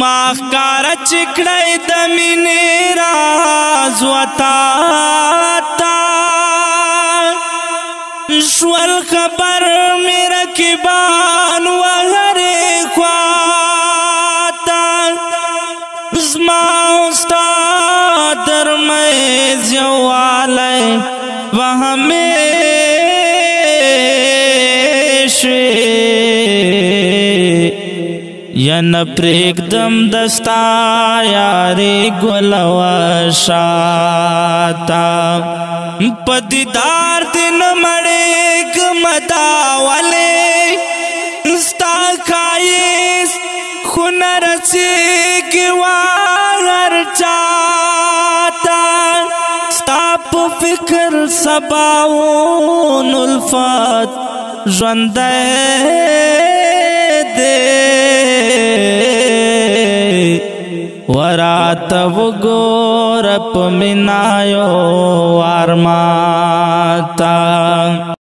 ماخ کار چکړې د مینې راز وتا تا شوال خبر مې رکبان و هرې خوا تا زما استاد درمې زواله وهمه شوي یا نه پرېږدم دستا یارې ګلوا شاته په دیدار دې نه مړېږم دا ولې ستا ښایست خو نه رسېږي هر چا ته ستا په فکر سباون الفت ژوندی वो गोरप मिनायो वर्माता